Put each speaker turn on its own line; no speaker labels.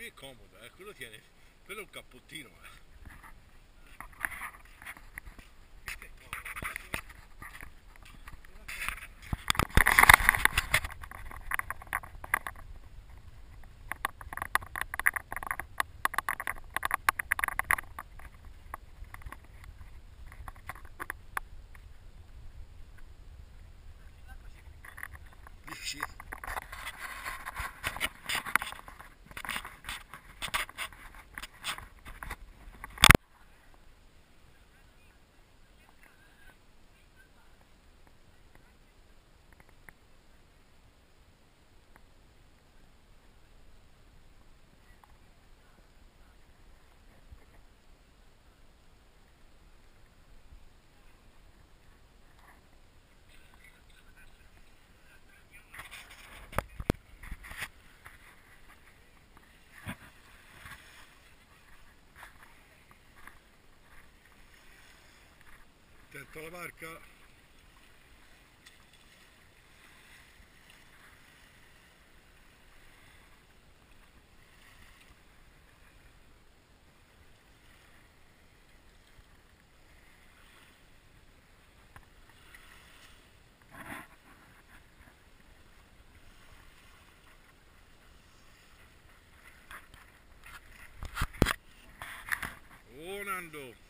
così è comodo, eh, quello tiene, quello è un cappottino. Eh. attento alla barca oh, Buon andò!